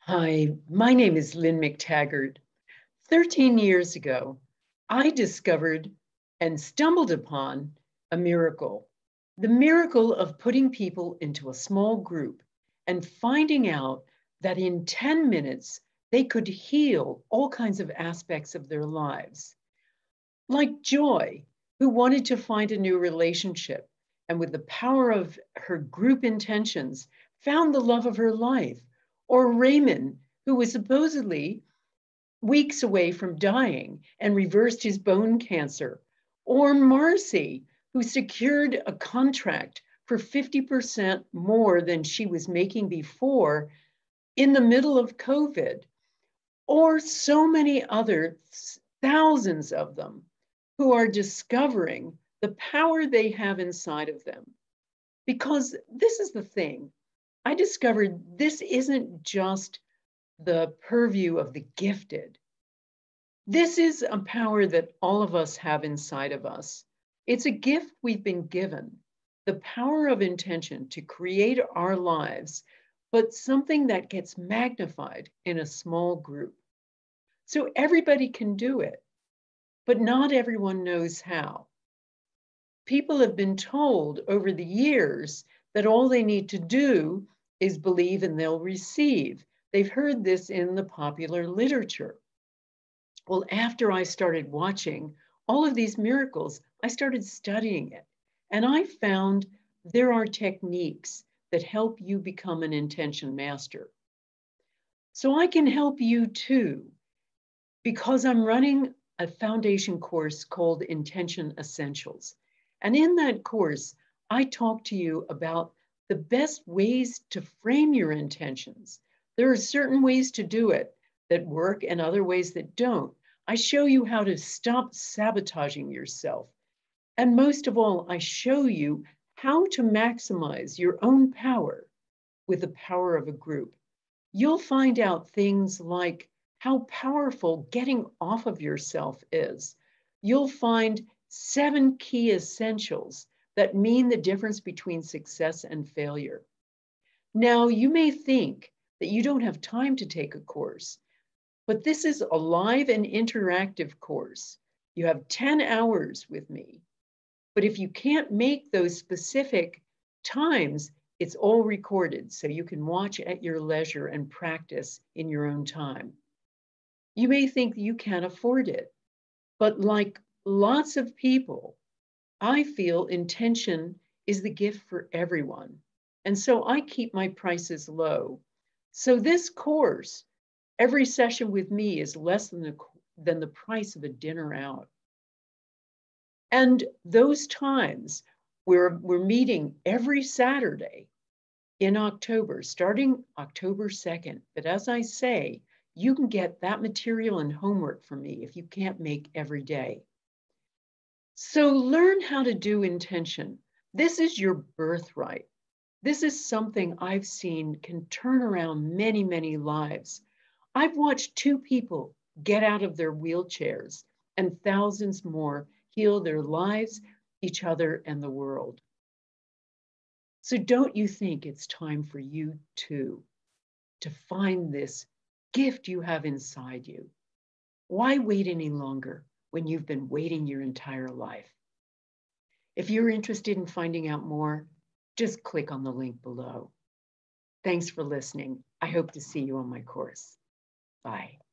Hi, my name is Lynne McTaggart. 13 years ago, I discovered and stumbled upon a miracle the miracle of putting people into a small group and finding out that in 10 minutes, they could heal all kinds of aspects of their lives. Like Joy, who wanted to find a new relationship and with the power of her group intentions, found the love of her life. Or Raymond, who was supposedly weeks away from dying and reversed his bone cancer. Or Marcy, who secured a contract for 50% more than she was making before in the middle of COVID. Or so many other thousands of them who are discovering the power they have inside of them. Because this is the thing I discovered this isn't just the purview of the gifted. This is a power that all of us have inside of us. It's a gift we've been given the power of intention to create our lives, but something that gets magnified in a small group. So everybody can do it, but not everyone knows how people have been told over the years that all they need to do is believe and they'll receive. They've heard this in the popular literature. Well, after I started watching all of these miracles, I started studying it. And I found there are techniques that help you become an intention master. So I can help you too, because I'm running a foundation course called Intention Essentials. And in that course, I talk to you about the best ways to frame your intentions. There are certain ways to do it that work and other ways that don't. I show you how to stop sabotaging yourself. And most of all, I show you how to maximize your own power with the power of a group. You'll find out things like how powerful getting off of yourself is. You'll find seven key essentials that mean the difference between success and failure. Now, you may think that you don't have time to take a course, but this is a live and interactive course. You have 10 hours with me. But if you can't make those specific times, it's all recorded so you can watch at your leisure and practice in your own time. You may think you can't afford it, but like lots of people, I feel intention is the gift for everyone. And so I keep my prices low. So this course, every session with me is less than the, than the price of a dinner out. And those times we're, we're meeting every Saturday in October, starting October 2nd. But as I say, you can get that material and homework from me if you can't make every day. So learn how to do intention. This is your birthright. This is something I've seen can turn around many, many lives. I've watched two people get out of their wheelchairs and thousands more heal their lives, each other, and the world. So don't you think it's time for you too to find this gift you have inside you? Why wait any longer? When you've been waiting your entire life. If you're interested in finding out more, just click on the link below. Thanks for listening. I hope to see you on my course. Bye.